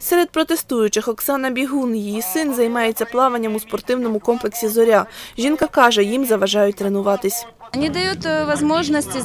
Серед протестуючих Оксана Бігун. Її син займається плаванням у спортивному комплексі Зоря. Жінка каже, їм заважають тренуватись. Не дают э, возможности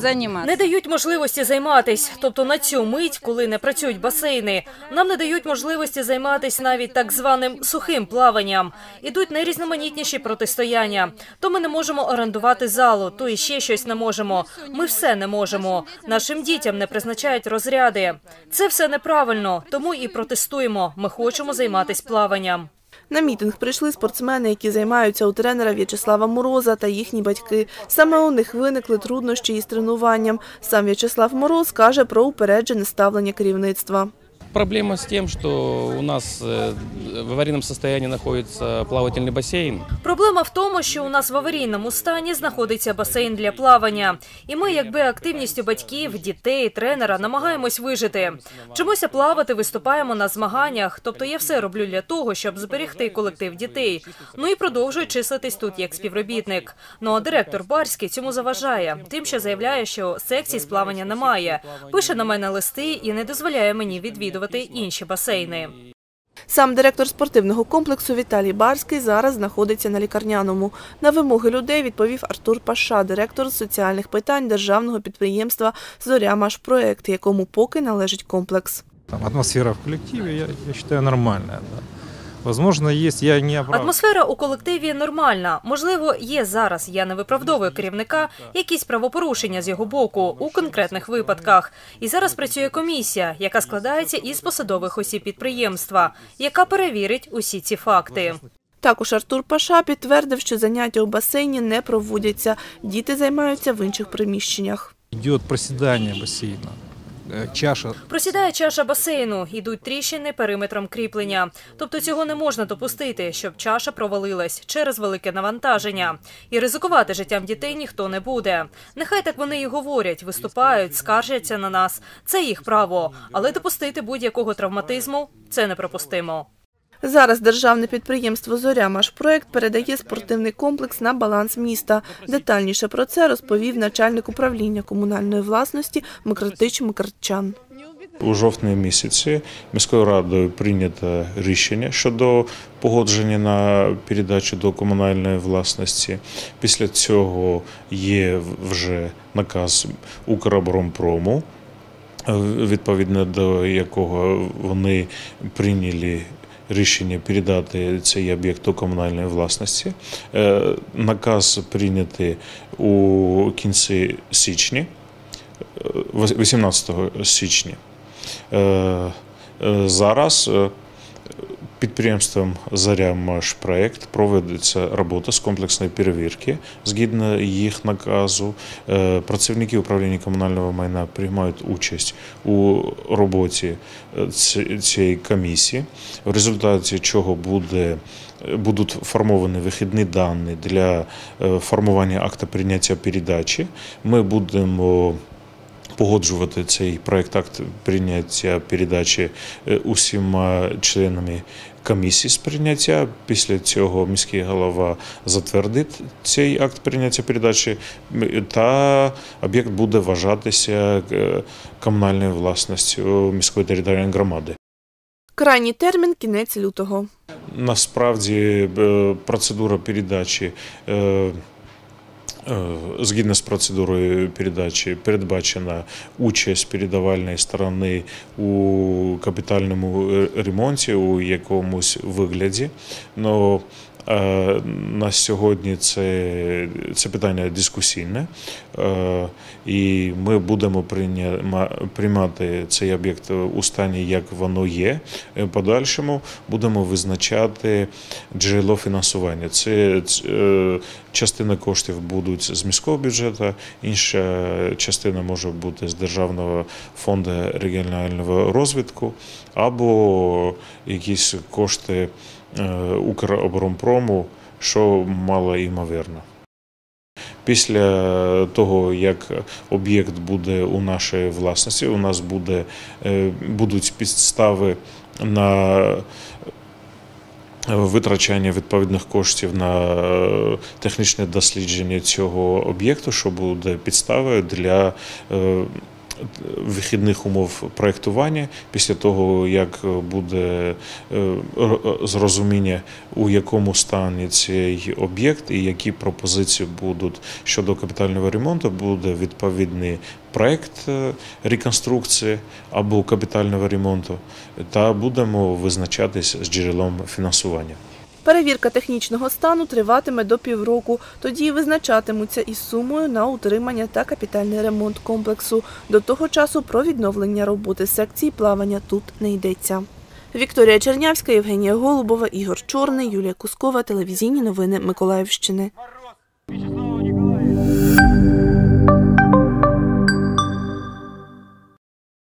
Не дають можливості займатись. Тобто на цю мить, коли не працюють басейни, нам не дають можливості займатись навіть так званим сухим плаванням. Ідуть найрізноманітніші протистояння. То ми не можемо орендувати залу, то і ще щось не можемо. Ми все не можемо. Нашим дітям не призначають розряди. Це все неправильно, тому і протестуємо. Ми хочемо займатись плаванням. На мітинг прийшли спортсмени, які займаються у тренера В'ячеслава Мороза та їхні батьки. Саме у них виникли труднощі із тренуванням. Сам В'ячеслав Мороз каже про упереджене ставлення керівництва. Проблема с тем, что у нас э, в аварийном состоянии находится плавательный бассейн. Проблема в тому, що у нас в аварійному стані знаходиться басейн для плавання, і ми, якби активністю батьків, дітей, тренера, намагаємось вижити. Вчимося плавати, виступаємо на змаганнях. Тобто я все роблю для того, щоб зберегти колектив дітей. Ну і продовжую числитись тут як співробітник. Ну а директор Барський цьому заважає, тим, що заявляє, що секцій з плавання немає. Пише на мене листи і не дозволяє мені відвідувати інші басейни. Сам директор спортивного комплексу Віталій Барський зараз знаходиться на лікарняному. На вимоги людей відповів Артур Паша, директор соціальних питань державного підприємства «Зоря Машпроект», якому поки належить комплекс. Там атмосфера в колективі я, нормальная. Да. Возможно, есть, я не оправдываю. Атмосфера у колективі нормальна. Можливо, є зараз. Я не виправдовую керівника якісь правопорушення з його боку у конкретних випадках. І зараз працює комісія, яка складається із посадових осіб підприємства, яка перевірить усі ці факти. Також Артур Паша підтвердив, що заняття у басейні не проводяться. Діти займаються в інших приміщеннях. Идет проседание бассейна. Э, Чаша Просідає чаша басейну, ідуть тріщини периметром кріплення. Тобто цього не можна допустити, щоб чаша провалилась через велике навантаження. І ризикувати життям дітей ніхто не буде. Нехай так вони і говорять, виступають, скаржаться на нас. Це їх право, але допустити будь-якого травматизму це неприпустимо. Зараз державне підприємство «Зоря Машпроект» передає спортивний комплекс на баланс міста. Детальніше про це розповів начальник управління комунальної власності Микритич Микритчан. У жовтні місяці міською радою прийнято рішення щодо погодження на передачу до комунальної власності. Після цього є вже наказ Укроборонпрому, відповідно до якого вони прийняли рішення передати цей об'єкт до комунальної власності. Е, Наказ прийнятий у кінці січня, е, 18 січня. Е, е, Зараз е, підприємством Заря Машпроект проводиться робота з комплексної перевірки згідно їх наказу. Е, Працівники управління комунального майна приймають участь у роботі е, цієї комісії, в результаті чого буде. Будуть формовані вихідні дані для е, формування акта прийняття передачі. Ми будемо погоджувати цей проект акт прийняття передачі е, усіма членами комісії з прийняття. Після цього міський голова затвердить цей акт прийняття передачі, та об'єкт буде вважатися е, комунальною власністю міської територіальної громади. Крайній термін – кінець лютого. Насправді е, процедура передачі. Е, Згідно з процедурою передачі передбачена участь передавальної сторони у капітальному ремонті у якомусь вигляді. Но на сьогодні це, це питання дискусійне, Е, і ми будемо приймати цей об'єкт у стані, як воно є. Е, Подальшому будемо визначати джерело фінансування. Це е, частина коштів будуть з міського бюджету, інша частина може бути з Державного фонду регіонального розвитку або якісь кошти е, Укроборонпрому, що мало ймовірно. Після того, як об'єкт буде у нашій власності, у нас буде, е, будуть підстави на витрачання відповідних коштів на е, технічне дослідження цього об'єкту, що буде підставою для е, вихідних умов проєктування, після того, як буде е, зрозуміння, у якому стані цей об'єкт і які пропозиції будуть щодо капітального ремонту, буде відповідний проєкт е, реконструкції або капітального ремонту, та будемо визначатись з джерелом фінансування. Перевірка технічного стану триватиме до півроку. Тоді визначатимуться із сумою на утримання та капітальний ремонт комплексу. До того часу про відновлення роботи секції плавання тут не йдеться. Вікторія Чернявська, Євгенія Голубова, Ігор Чорний, Юлія Кускова. Телевізійні новини Миколаївщини.